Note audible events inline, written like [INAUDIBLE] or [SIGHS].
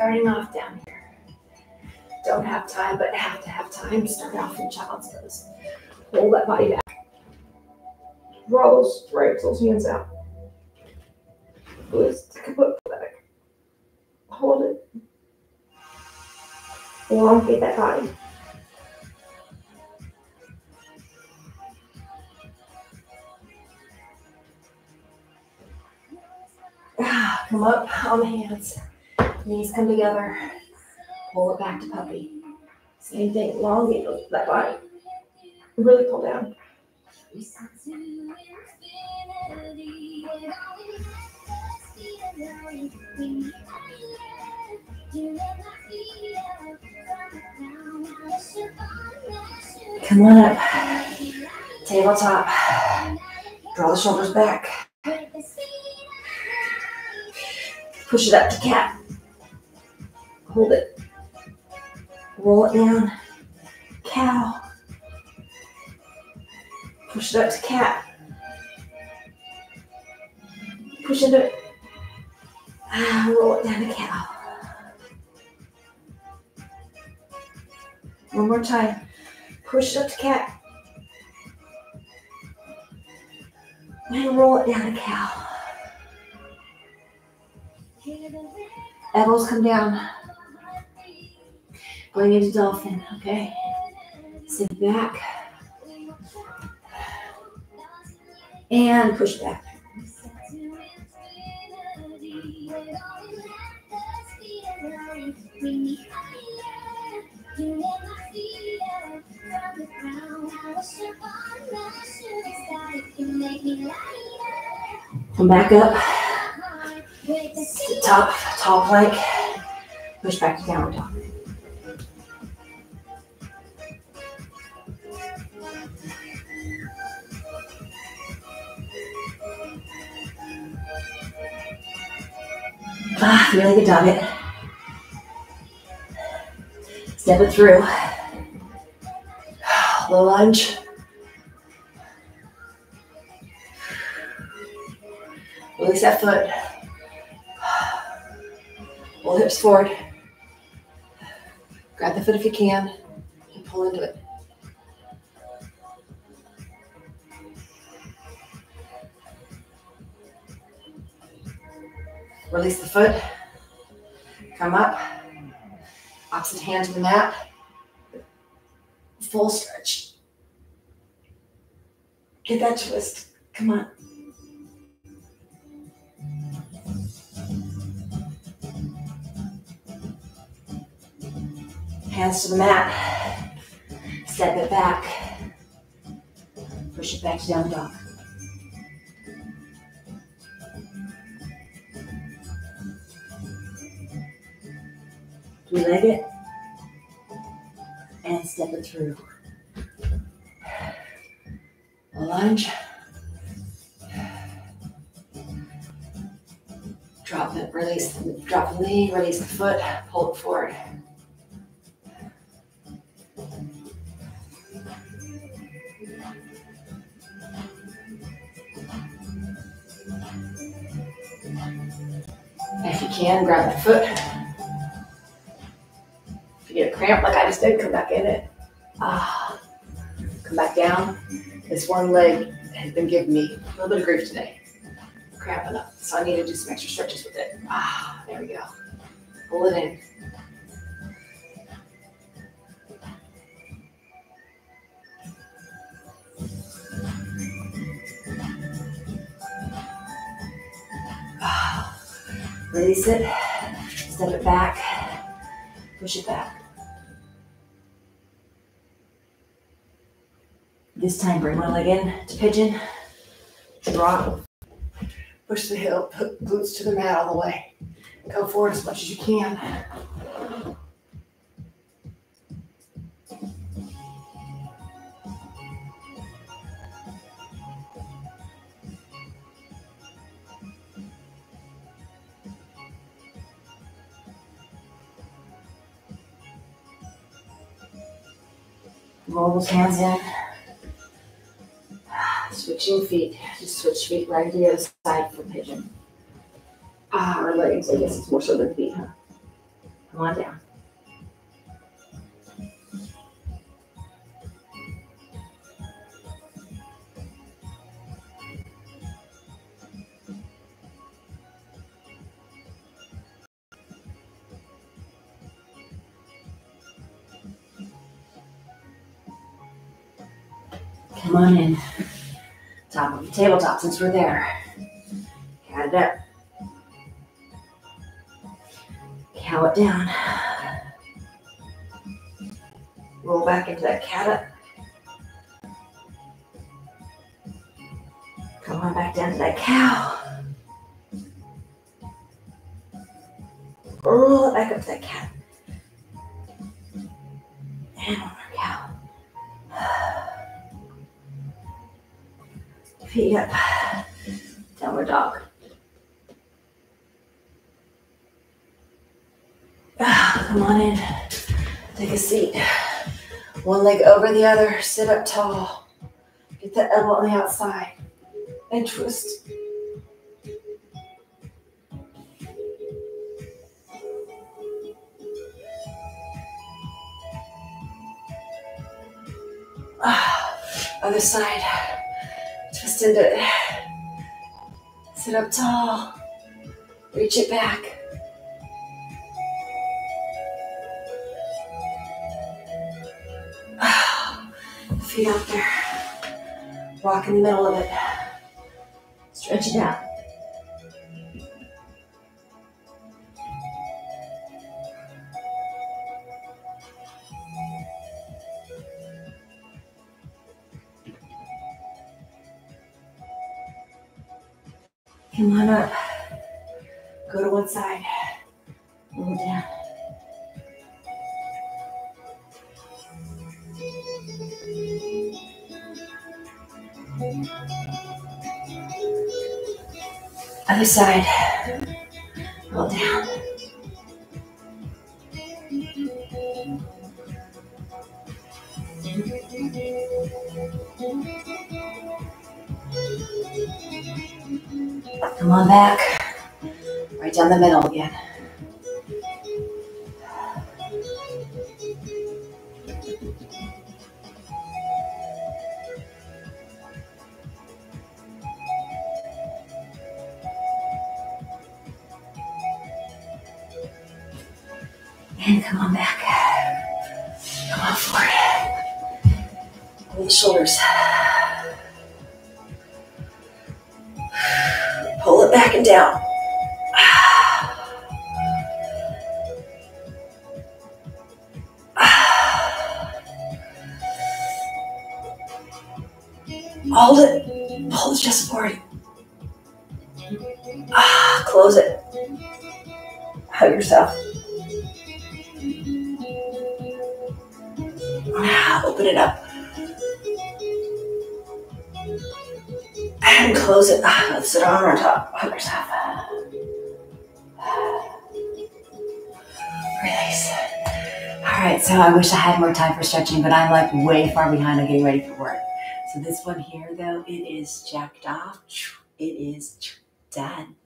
Starting off down here. Don't have time, but have to have time. Start off in child's pose. Hold that body back. Draw those right, those hands out. Twist, foot back. Hold it. Elongate that body. Ah, Come up on the hands. Knees come together. Pull it back to puppy. Same thing. Elongate that body. Really pull down. Come on up. Tabletop. Draw the shoulders back. Push it up to cat. Hold it. Roll it down. Cow. Push it up to cat. Push it. Ah, roll it down to cow. One more time. Push it up to cat. And roll it down to cow. Elbows come down. Going into dolphin, okay? Sit back. And push back. Come back up. Top, tall plank. Push back to downward dog. Ah, really good dog it. Step it through. [SIGHS] Low lunge. Release that foot. Pull the hips forward. Grab the foot if you can and pull into it. Release the foot. Come up. Opposite hand to the mat. Full stretch. Get that twist. Come on. Hands to the mat. Step it back. Push it back to down dog. Three leg it. And step it through. A lunge. Drop it, release, drop the knee, release the foot, pull it forward. If you can, grab the foot. Cramp like I just did, come back in it. Ah, come back down. This one leg has been giving me a little bit of grief today. Cramping up. So I need to do some extra stretches with it. Ah, there we go. Pull it in. Ah, Release it. Step it back. Push it back. This time, bring one leg in to pigeon. Drop. Push the heel, put glutes to the mat all the way. Go forward as much as you can. Roll those hands in. Switching feet. Just switch feet right to the other side for pigeon. Ah, or legs. I guess it's more so than feet, huh? Come on down. Come on in. The tabletop since we're there. Cat it up. Cow it down. Roll back into that cat up. Come on back down to that cow. Roll it back up to that cat. And Feet up. Downward dog. Ah, come on in. Take a seat. One leg over the other. Sit up tall. Get the elbow on the outside. And twist. Ah, other side. Twist into it. Sit up tall. Reach it back. [SIGHS] Feet out there. Walk in the middle of it. Stretch it out. Come on up. Go to one side. Roll down. Other side. Roll down. Come on back. Right down the middle again. And come on back. Come on forward. Pull the shoulders. It back and down. Hold it. Hold it just forward. Ah, close it. Hug yourself. Ah, Open it up. And close it. Ah, let's sit on on top. Hug yourself. Release. All right, so I wish I had more time for stretching, but I'm like way far behind on getting ready for work. So this one here, though, it is jacked off. It is done.